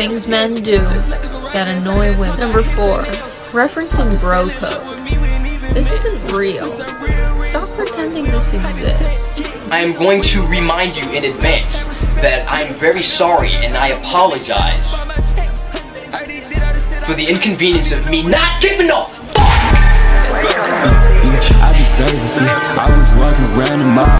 Things men do that annoy women. Number four, referencing bro code. This isn't real. Stop pretending this exists. I am going to remind you in advance that I'm very sorry and I apologize for the inconvenience of me not giving a fuck! Was walking around in my